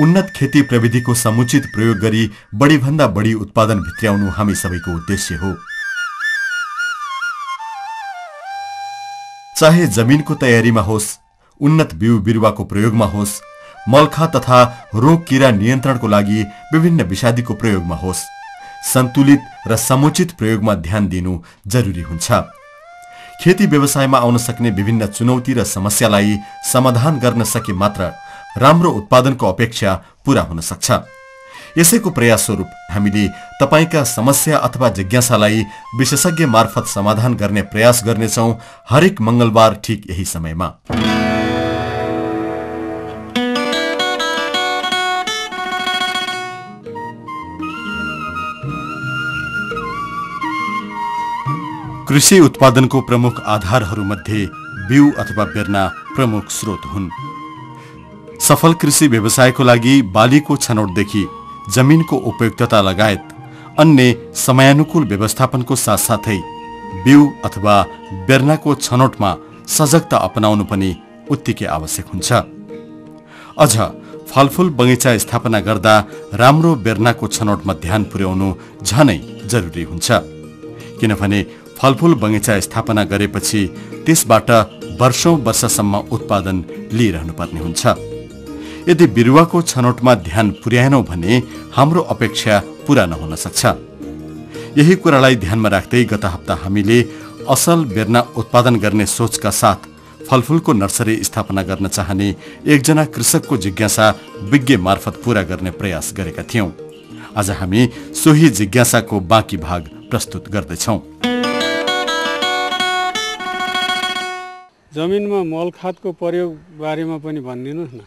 उन्नत खेती प्रविधिको समुचित प्रयोग गरी बढीभन्दा बढी उत्पादन भित्र्याउनु हामी सबैको उद्देश्य हो। चाहे जमिनको तयारीमा होस् उन्नत बिउ बिरुवाको प्रयोगमा होस् मलखा तथा रोग किरा नियन्त्रणको लागि विभिन्न विषादीको प्रयोगमा होस् सन्तुलित र समुचित प्रयोगमा ध्यान दिनु जरुरी हुन्छ। खेती व्यवसायमा आउन सक्ने विभिन्न चुनौती र समस्यालाई समाधान गर्न सके मात्र राम्रो उत्पादनको अपेक्षा पूरा हुन सक्छ। यसैको प्रयास स्वरूप हामीले तपाईँका समस्या अथवा जिज्ञासालाई विशेषज्ञ मार्फत समाधान गर्ने प्रयास गर्नेछौ हरेक मंगलबार ठिक यही समयमा। कृषि उत्पादनको प्रमुख आधारहरूमध्ये बिउ अथवा बेर्ना प्रमुख स्रोत हुन्। सफल कृषि व्यवसायको लागि बालीको छनौटदेखि जमिनको उपयुक्तता लगायत अन्य समयानुकूल व्यवस्थापनको साथसाथै बिउ अथवा बेर्नाको छनौटमा सजगता अपनाउनु पनि उत्तिकै आवश्यक हुन्छ। अझ फलफुल बगैँचा स्थापना गर्दा राम्रो बेर्नाको छनौटमा ध्यान पुर्याउनु झनै जरुरी हुन्छ। किनभने फलफुल बगैँचा स्थापना गरेपछि त्यसबाट वर्षौं वर्षसम्म उत्पादन लिइरहनु पर्ने हुन्छ। यदि बिरुवाको छनौटमा ध्यान पुर्याएनौ भने हाम्रो अपेक्षा पूरा नहुन सक्छ। यही कुरालाई ध्यानमा राख्दै गत हप्ता हामीले असल बेर्ना उत्पादन गर्ने सोचका साथ फलफुलको नर्सरी स्थापना गर्न चाहने एकजना कृषकको जिज्ञासा विज्ञ मार्फत पूरा गर्ने प्रयास गरेका थियौं। आज हामी सोही जिज्ञासाको बाँकी भाग प्रस्तुत गर्दैछौ। जमिनमा मल खादको प्रयोग बारेमा पनि भनिदिनुहोस् न।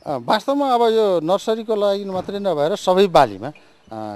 वास्तवमा अब यो नर्सरीको लागि मात्रै नभएर सबै बालीमा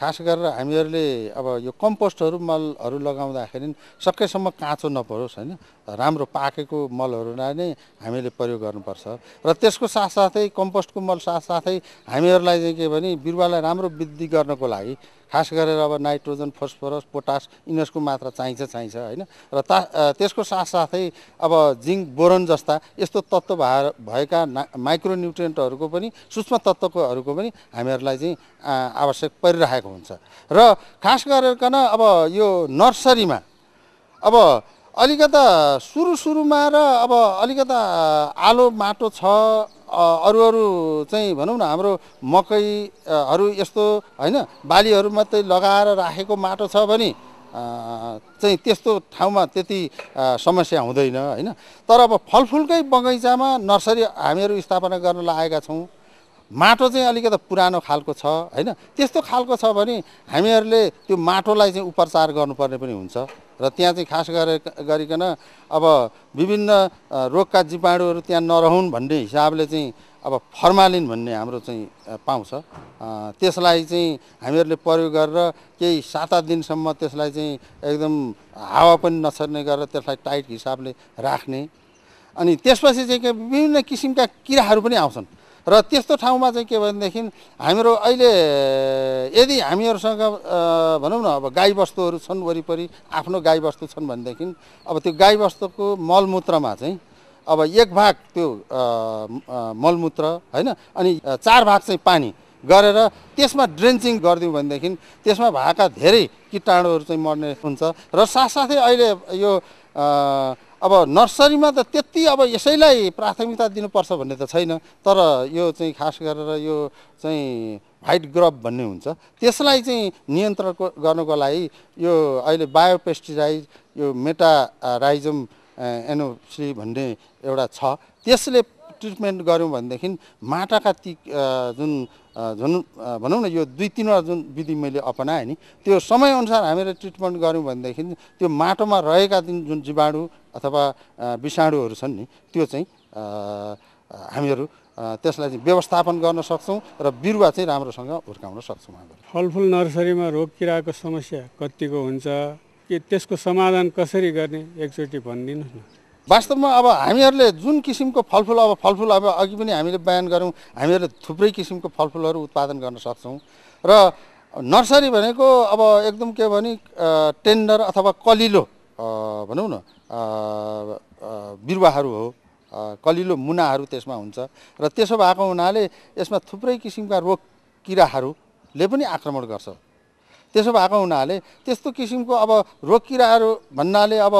खास गरेर हामीहरूले अब यो कम्पोस्टहरू मलहरू लगाउँदाखेरि सकेसम्म काँचो नपरोस् होइन? राम्रो पाकेको मलहरू नै हामीले प्रयोग गर्नुपर्छ। र त्यसको साथसाथै कम्पोस्टको मल साथसाथै हामीहरूलाई चाहिँ के भने बिरुवालाई राम्रो वृद्धि गर्नको लागि खास गरेर अब नाइट्रोजन फस्फरस पोटास यिनीहरूको मात्रा चाहिन्छ चाहिन्छ होइन? र ता त्यसको साथसाथै अब जिङ्क बोरन जस्ता यस्तो तत्त्व भए भएका ना माइक्रोन्युट्रियन्टहरूको पनि सूक्ष्म तत्त्वकोहरूको पनि हामीहरूलाई चाहिँ आवश्यक परिरहेको हुन्छ। र खास गरिकन अब यो नर्सरीमा अब अलिकता सुरु सुरुमा र अब अलिकता आलो माटो छ अरू अरू चाहिँ भनौँ न हाम्रो मकैहरू यस्तो होइन बालीहरू मात्रै लगाएर राखेको माटो छ भने चाहिँ त्यस्तो ठाउँमा त्यति समस्या हुँदैन होइन। तर अब फलफुलकै बगैँचामा नर्सरी हामीहरू स्थापना गर्न लागेका छौँ। माटो चाहिँ अलिकति पुरानो खालको छ होइन। त्यस्तो खालको छ भने हामीहरूले त्यो माटोलाई चाहिँ उपचार गर्नुपर्ने पनि हुन्छ। र त्यहाँ चाहिँ खास गरे गरिकन अब विभिन्न रोगका जीवाणुहरू त्यहाँ नरहुन् भन्ने हिसाबले चाहिँ अब फर्मालिन भन्ने हाम्रो चाहिँ पाउँछ। त्यसलाई चाहिँ हामीहरूले प्रयोग गरेर केही सात आठ दिनसम्म त्यसलाई चाहिँ एकदम हावा पनि नछर्ने गरेर त्यसलाई टाइट हिसाबले राख्ने। अनि त्यसपछि चाहिँ विभिन्न किसिमका किराहरू पनि आउँछन्। र त्यस्तो ठाउँमा चाहिँ के भनेदेखि हाम्रो अहिले यदि हामीहरूसँग भनौँ न अब गाईबस्तुहरू छन् वरिपरि आफ्नो गाईबस्तु छन् भनेदेखि अब त्यो गाईबस्तुको मलमूत्रमा चाहिँ अब एक भाग त्यो मलमूत्र होइन अनि चार भाग चाहिँ पानी गरेर त्यसमा ड्रेन्चिङ गरिदिउँ भनेदेखि त्यसमा भएका धेरै किटाणुहरू चाहिँ मर्ने हुन्छ। र साथसाथै अहिले यो अब नर्सरीमा त त्यति अब यसैलाई प्राथमिकता दिनुपर्छ भन्ने त छैन। तर यो चाहिँ खास गरेर यो चाहिँ हाइट ग्रप भन्ने हुन्छ। त्यसलाई चाहिँ नियन्त्रण गर्नको लागि यो अहिले बायोपेस्टिसाइड यो मेटाराइजम एनोसी भन्ने एउटा छ। त्यसले ट्रिटमेन्ट गऱ्यौँ भनेदेखि माटाका ती जुन जुन भनौँ न यो दुई तिनवटा जुन विधि मैले अपनाएँ नि त्यो समयअनुसार हामीले ट्रिटमेन्ट गऱ्यौँ भनेदेखि त्यो माटोमा रहेका जुन जुन जीवाणु अथवा विषाणुहरू छन् नि त्यो चाहिँ हामीहरू त्यसलाई चाहिँ व्यवस्थापन गर्न सक्छौँ र बिरुवा चाहिँ राम्रोसँग हुर्काउन सक्छौँ हामीहरू। फलफुल नर्सरीमा रोग किराको समस्या कतिको हुन्छ के त्यसको समाधान कसरी गर्ने एकचोटि भनिदिनुहोस् न। वास्तवमा अब हामीहरूले जुन किसिमको फलफुल अब फलफुल अब अघि पनि हामीले बयान गऱ्यौँ हामीहरूले थुप्रै किसिमको फलफुलहरू उत्पादन गर्न सक्छौँ। र नर्सरी भनेको अब एकदम के भने टेन्डर अथवा कलिलो भनौँ न बिरुवाहरू हो कलिलो मुनाहरू त्यसमा हुन्छ। र त्यसो भएको हुनाले यसमा थुप्रै किसिमका रोग किराहरूले पनि आक्रमण गर्छ। त्यसो भएको हुनाले त्यस्तो किसिमको अब रोग किराहरू भन्नाले अब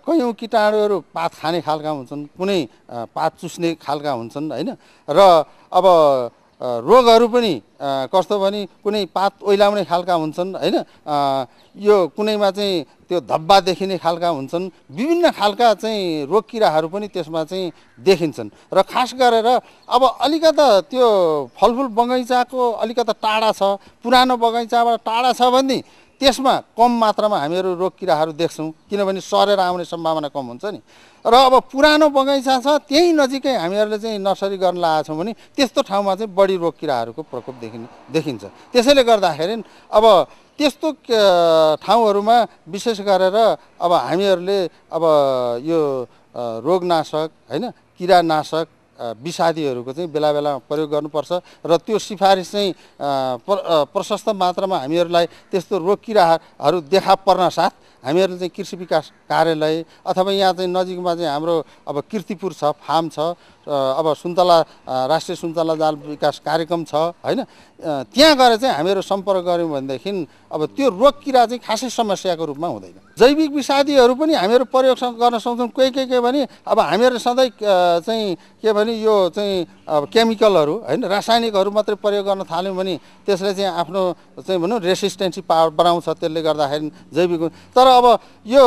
कैयौँ किटाणुहरू पात खाने खालका हुन्छन् कुनै पात चुस्ने खालका हुन्छन् होइन? र अब रोगहरू पनि कस्तो भने कुनै पात ओइलाउने खालका हुन्छन् होइन? यो कुनैमा चाहिँ त्यो धब्बा देखिने खालका हुन्छन् विभिन्न खालका चाहिँ रोग किराहरू पनि त्यसमा चाहिँ देखिन्छन्। र खास गरेर अब अलिकता त्यो फलफुल बगैँचाको अलिकता टाढा छ पुरानो बगैँचाबाट टाढा छ भने त्यसमा कम मात्रामा हामीहरू रोग किराहरू देख्छौँ किनभने सरेर आउने सम्भावना कम हुन्छ नि। र अब पुरानो बगैँचा छ त्यहीँ नजिकै हामीहरूले चाहिँ नर्सरी गर्न लगाएको छौँ भने त्यस्तो ठाउँमा चाहिँ बढी रोग किराहरूको प्रकोप देखिने देखिन्छ। त्यसैले गर्दाखेरि अब त्यस्तो ठाउँहरूमा विशेष गरेर अब हामीहरूले अब यो रोगनाशक होइन किरानाशक विषादीहरूको चाहिँ बेला बेलामा प्रयोग गर्नुपर्छ र त्यो सिफारिस चाहिँ प्र प्रशस्त मात्रामा हामीहरूलाई त्यस्तो रोग किराहरू देखा पर्न साथ हामीहरूले चाहिँ कृषि विकास कार्यालय अथवा यहाँ चाहिँ नजिकमा चाहिँ हाम्रो अब किर्तिपुर छ फार्म छ अब सुन्तला राष्ट्रिय सुन्तला जाल विकास कार्यक्रम छ होइन? त्यहाँ गएर चाहिँ हामीहरू सम्पर्क गऱ्यौँ भनेदेखि अब त्यो रोग किरा चाहिँ खासै समस्याको रूपमा हुँदैन। जैविक विषादीहरू पनि हामीहरू प्रयोग गर्न सक्छौँ कोही कोही के भने अब हामीहरू सधैँ चाहिँ के भने यो चाहिँ अब केमिकलहरू होइन? रासायनिकहरू मात्रै प्रयोग गर्न थाल्यौँ भने त्यसले चाहिँ आफ्नो चाहिँ भनौँ रेसिस्टेन्सी पावर बनाउँछ त्यसले गर्दाखेरि जैविक तर अब यो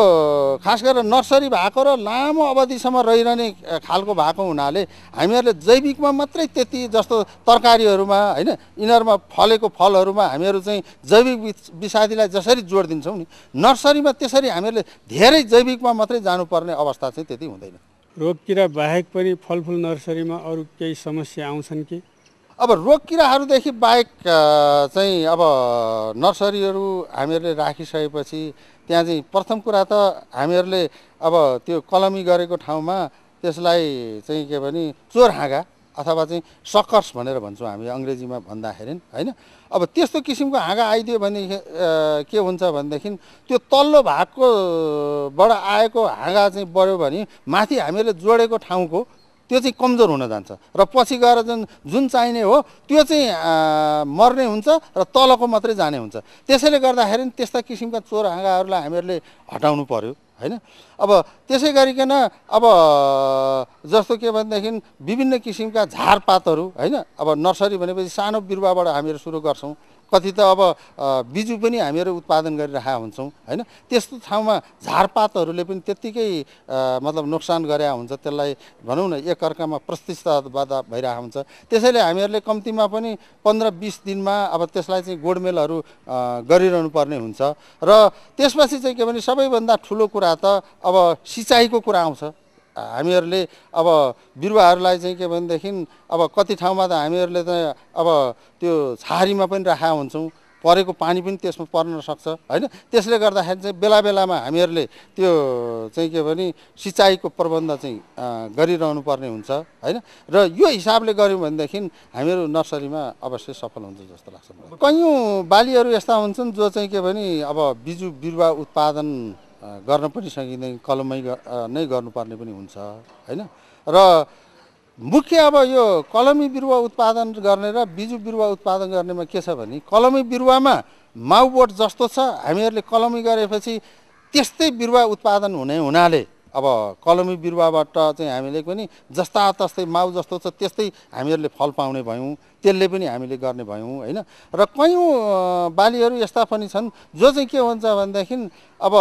खास गरेर नर्सरी भएको र लामो अवधिसम्म रहिरहने खालको भएको हुनाले हामीहरूले जैविकमा मात्रै त्यति जस्तो तरकारीहरूमा होइन यिनीहरूमा फलेको फलहरूमा हामीहरू चाहिँ जैविक विषादीलाई जसरी जोड दिन्छौँ नि नर्सरीमा त्यसरी हामीहरूले धेरै जैविकमा मात्रै जानुपर्ने अवस्था चाहिँ त्यति हुँदैन। रोग किरा बाहेक पनि फलफुल नर्सरीमा अरू केही समस्या आउँछन् कि? अब रोग किराहरूदेखि बाहेक चाहिँ अब नर्सरीहरू हामीहरूले राखिसकेपछि त्यहाँ चाहिँ प्रथम कुरा त हामीहरूले अब त्यो कलमी गरेको ठाउँमा त्यसलाई चाहिँ के भने चोर हाँगा अथवा चाहिँ सकर्स भनेर भन्छौँ हामी अङ्ग्रेजीमा भन्दाखेरि होइन? अब त्यस्तो किसिमको हाँगा आइदियो भने के हुन्छ भनेदेखि त्यो तल्लो भागकोबाट आएको हाँगा चाहिँ बढ्यो भने माथि हामीले जोडेको ठाउँको त्यो चाहिँ कमजोर हुन जान्छ। र पछि गएर जुन जुन चाहिने हो त्यो चाहिँ मर्ने हुन्छ र तलको मात्रै जाने हुन्छ। त्यसैले गर्दाखेरि त्यस्ता किसिमका चोर हाँगाहरूलाई हामीहरूले हटाउनु पर्यो होइन? अब त्यसै गरिकन अब जस्तो के भनेदेखि विभिन्न किसिमका झारपातहरू होइन? अब नर्सरी भनेपछि सानो बिरुवाबाट हामीहरू सुरु गर्छौँ। कति त अब बिजु पनि हामीहरू उत्पादन गरिरहेका हुन्छौँ होइन? त्यस्तो ठाउँमा झारपातहरूले पनि त्यत्तिकै मतलब नोक्सान गरे हुन्छ। त्यसलाई भनौँ न एकअर्कामा प्रतिस्पर्धा भइरहेको हुन्छ। त्यसैले हामीहरूले कम्तीमा पनि पन्ध्र बिस दिनमा अब त्यसलाई चाहिँ गोडमेलहरू गरिरहनु पर्ने हुन्छ। र त्यसपछि चाहिँ के भने सबैभन्दा ठुलो कुरा त अब सिँचाइको कुरा आउँछ। हामीहरूले अब बिरुवाहरूलाई चाहिँ के भनेदेखि अब कति ठाउँमा त हामीहरूले त अब त्यो छहारीमा पनि राखेका हुन्छौँ परेको पानी पनि त्यसमा पर्न सक्छ। होइन? त्यसले गर्दाखेरि चाहिँ बेला बेलामा हामीहरूले त्यो चाहिँ के भने सिँचाइको प्रबन्ध चाहिँ गरिरहनु पर्ने हुन्छ। होइन? र यो हिसाबले गऱ्यौँ भनेदेखि हामीहरू नर्सरीमा अवश्य सफल हुन्छ जस्तो लाग्छ मलाई। कैयौँ बालीहरू यस्ता हुन्छन् जो चाहिँ के भने अब बिजु बिरुवा उत्पादन गर्न पनि सकिँदैन कलमै नै गर्नुपर्ने पनि हुन्छ होइन? र मुख्य अब यो कलमी बिरुवा उत्पादन गर्ने र बिजु बिरुवा उत्पादन गर्नेमा के छ भने कलमी बिरुवामा माउबोट जस्तो छ हामीहरूले कलमी गरेपछि त्यस्तै बिरुवा उत्पादन हुने हुनाले अब कलमी बिरुवाबाट चाहिँ हामीले पनि जस्ता तस्तै माउ जस्तो छ त्यस्तै हामीहरूले फल पाउने भयौँ त्यसले पनि हामीले गर्ने भयौँ होइन? र कैयौँ बालीहरू यस्ता पनि छन् जो चाहिँ के हुन्छ भनेदेखि अब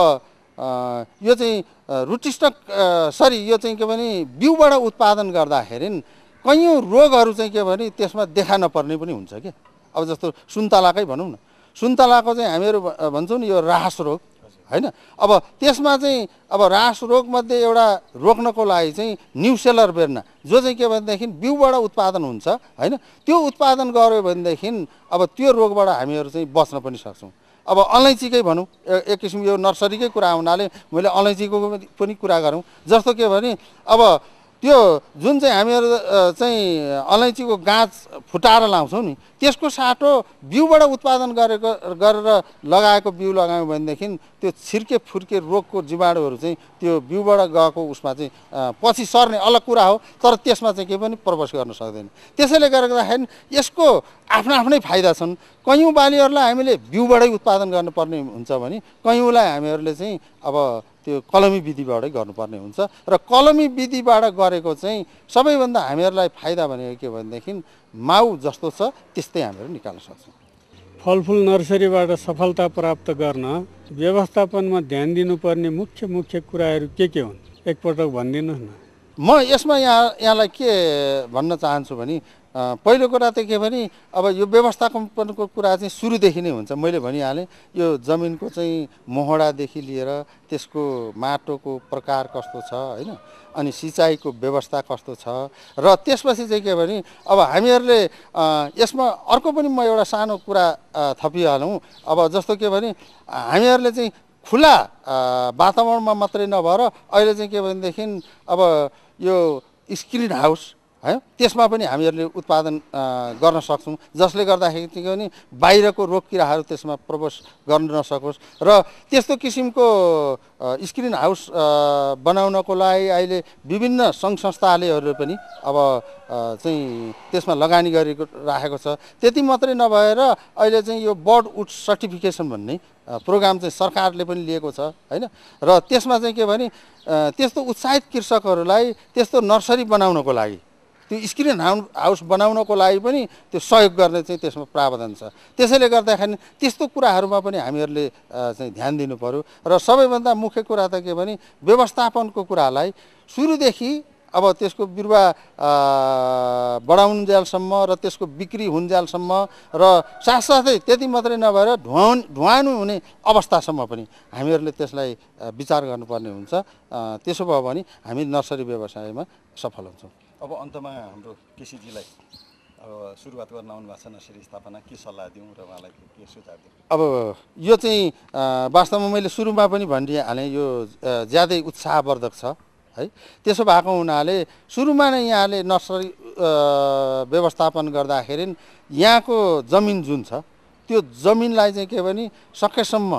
यो चाहिँ रुटिस्टक सरी यो चाहिँ के भने बिउबाट उत्पादन गर्दाखेरि कैयौँ रोगहरू चाहिँ के भने त्यसमा देखा नपर्ने पनि हुन्छ कि? अब जस्तो सुन्तलाकै भनौँ न। सुन्तलाको चाहिँ हामीहरू भन्छौँ नि यो रास रोग होइन? अब त्यसमा चाहिँ अब रास रोगमध्ये एउटा रोक्नको लागि चाहिँ न्युसेलर बेर्ना जो चाहिँ के भनेदेखि बिउबाट उत्पादन हुन्छ होइन? त्यो उत्पादन गऱ्यो भनेदेखि अब त्यो रोगबाट हामीहरू चाहिँ बच्न पनि सक्छौँ। अब अलैँचीकै भनौँ एक किसिम यो नर्सरीकै कुरा हुनाले मैले अलैँचीको पनि कुरा गरौँ। जस्तो के भने अब त्यो जुन चाहिँ हामीहरू चाहिँ अलैँचीको गाँच फुटाएर लाउँछौँ नि त्यसको साटो बिउबाट उत्पादन गरेको गरेर लगाएको बिउ लगायौँ भनेदेखि त्यो छिर्के फुर्के रोगको जीवाणुहरू चाहिँ त्यो बिउबाट गएको उसमा चाहिँ पछि सर्ने अलग कुरा हो तर त्यसमा चाहिँ केही पनि प्रवेश गर्न सक्दैन। त्यसैले गर्दाखेरि यसको आफ्ना आफ्नै फाइदा छन्। कैयौँ बालीहरूलाई हामीले बिउबाटै उत्पादन गर्नुपर्ने हुन्छ भने कैयौँलाई हामीहरूले चाहिँ अब त्यो कलमी विधिबाटै गर्नुपर्ने हुन्छ। र कलमी विधिबाट गरेको चाहिँ सबैभन्दा हामीहरूलाई फाइदा भनेको के भनेदेखि माउ जस्तो छ त्यस्तै हामीहरू निकाल्न सक्छौँ। फलफुल नर्सरीबाट सफलता प्राप्त गर्न व्यवस्थापनमा ध्यान दिनुपर्ने मुख्य मुख्य कुराहरू के के हुन्? एकपटक भनिदिनुहोस् न। म यसमा यहाँ यहाँलाई के भन्न चाहन्छु भने पहिलो कुरा त के भने अब यो व्यवस्थापनको कुरा चाहिँ सुरुदेखि नै हुन्छ। मैले भनिहालेँ यो जमिनको चाहिँ मोहडादेखि लिएर त्यसको माटोको प्रकार कस्तो छ होइन? अनि सिँचाइको व्यवस्था कस्तो छ? र त्यसपछि चाहिँ के भने अब हामीहरूले यसमा अर्को पनि म एउटा सानो कुरा थपिहालौँ। अब जस्तो के भने हामीहरूले चाहिँ खुला वातावरणमा मात्रै नभएर अहिले चाहिँ के भनेदेखि अब यो स्क्रिन हाउस है? त्यसमा पनि हामीहरूले उत्पादन गर्न सक्छौँ। जसले गर्दाखेरि भने बाहिरको रोग किराहरू त्यसमा प्रवेश गर्न नसकोस्। र त्यस्तो किसिमको स्क्रिन हाउस बनाउनको लागि अहिले विभिन्न सङ्घ संस्थालेहरूले पनि अब चाहिँ त्यसमा लगानी गरेको राखेको छ। त्यति मात्रै नभएर अहिले चाहिँ यो बर्ड वुड सर्टिफिकेसन भन्ने प्रोग्राम चाहिँ सरकारले पनि लिएको छ होइन? र त्यसमा चाहिँ के भने त्यस्तो उत्साहित कृषकहरूलाई त्यस्तो नर्सरी बनाउनको लागि त्यो स्क्रिन हाउ हाउस बनाउनको लागि पनि त्यो सहयोग गर्ने चाहिँ त्यसमा प्रावधान छ। त्यसैले गर्दाखेरि त्यस्तो कुराहरूमा पनि हामीहरूले चाहिँ ध्यान दिनु पऱ्यो र सबैभन्दा मुख्य कुरा त के भने व्यवस्थापनको कुरालाई सुरुदेखि अब त्यसको बिरुवा बढाउन्जेलसम्म र त्यसको बिक्री हुन्जेलसम्म र साथसाथै त्यति मात्रै नभएर धुवाउ धुवानु हुने अवस्थासम्म पनि हामीहरूले त्यसलाई विचार गर्नुपर्ने हुन्छ। त्यसो भयो भने हामी नर्सरी व्यवसायमा सफल हुन्छौँ। अब अन्तमा हाम्रो केसीजीलाई अब सुरुवात गर्न आउनु भएको छ नर्सरी स्थापना के सल्लाह दिउँ र उहाँलाई के- सुझाव दिउँ? अब यो चाहिँ वास्तवमा मैले सुरुमा पनि भनिहालेँ यो ज्यादै उत्साहवर्धक छ है। त्यसो भएको हुनाले सुरुमा नै यहाँले नर्सरी व्यवस्थापन गर्दाखेरि यहाँको जमिन जुन छ त्यो जमिनलाई चाहिँ के भने सकेसम्म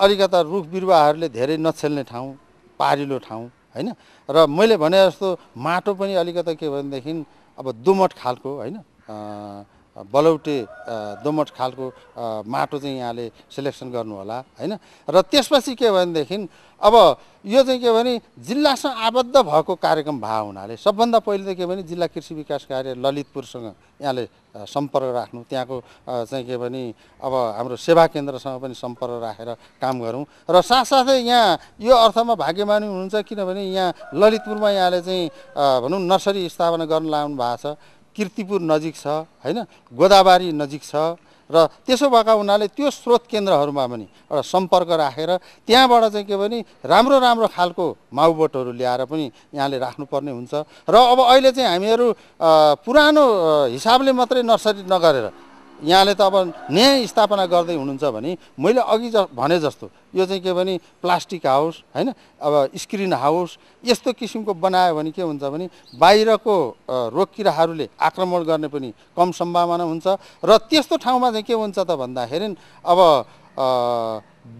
अलिकता रुख बिरुवाहरूले धेरै नछेल्ने ठाउँ पारिलो ठाउँ होइन? र मैले भने जस्तो माटो पनि अलिकता के भनेदेखि अब दोमट खालको होइन? बलौटे दोमट खालको माटो चाहिँ यहाँले सिलेक्सन गर्नु होला होइन? र त्यसपछि के भनेदेखि अब यो चाहिँ के भने जिल्लासँग आबद्ध भएको कार्यक्रम भए हुनाले सबभन्दा पहिले त के भने जिल्ला कृषि विकास कार्य ललितपुरसँग यहाँले सम्पर्क राख्नु त्यहाँको चाहिँ के भने अब हाम्रो सेवा केन्द्रसँग पनि सम्पर्क राखेर काम गरौँ। र साथसाथै यहाँ यो अर्थमा भाग्यमानी हुनुहुन्छ किनभने यहाँ ललितपुरमा यहाँले चाहिँ भनौँ नर्सरी स्थापना गर्न लाग्नु भएको छ। किर्तिपुर नजिक छ होइन? गोदाबारी नजिक छ र त्यसो भएका हुनाले त्यो स्रोत केन्द्रहरूमा पनि एउटा सम्पर्क राखेर त्यहाँबाट चाहिँ के भने राम्रो राम्रो खालको माउबोटहरू ल्याएर पनि यहाँले राख्नुपर्ने हुन्छ। र अब अहिले चाहिँ हामीहरू पुरानो हिसाबले मात्रै नर्सरी नगरेर यहाँले त अब नयाँ स्थापना गर्दै हुनुहुन्छ भने मैले अघि ज भने जस्तो यो चाहिँ के भने प्लास्टिक हाउस होइन? अब स्क्रिन हाउस यस्तो किसिमको बनायो भने के हुन्छ भने बाहिरको रोग किराहरूले आक्रमण गर्ने पनि कम सम्भावना हुन्छ। र त्यस्तो ठाउँमा चाहिँ के हुन्छ त भन्दाखेरि अब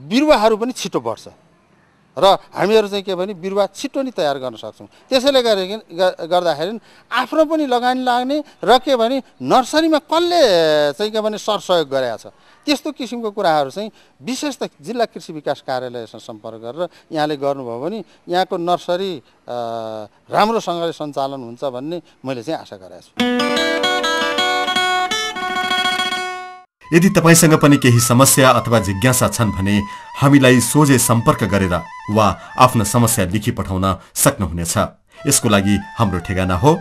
बिरुवाहरू पनि छिटो बढ्छ। र हामीहरू चाहिँ के भने बिरुवा छिटो नै तयार गर्न सक्छौँ। त्यसैले गर्दाखेरि आफ्नो पनि लगानी लाग्ने र के भने नर्सरीमा कसले चाहिँ के भने सरसहयोग गरेका छ? त्यस्तो किसिमको कुराहरू चाहिँ विशेष त जिल्ला कृषि विकास कार्यालयसँग सम्पर्क गरेर यहाँले गर्नुभयो भने यहाँको नर्सरी राम्रोसँगले सञ्चालन हुन्छ भन्ने मैले चाहिँ आशा गरेको छु। यदि तपाईँसँग पनि केही समस्या अथवा जिज्ञासा छन् भने हामीलाई सोझे सम्पर्क गरेर वा आफ्नो समस्या लेखी पठाउन सक्नुहुनेछ। यसको लागि हाम्रो ठेगाना हो।